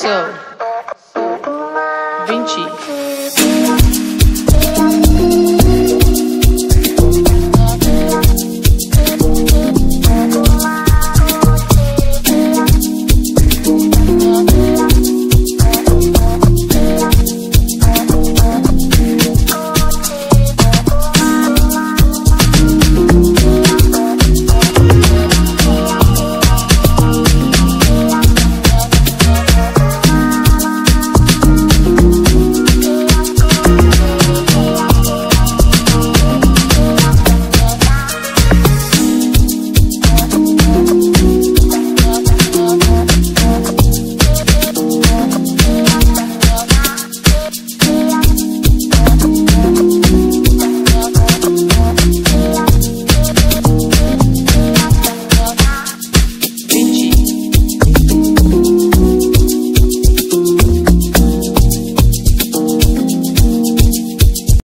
sou 20.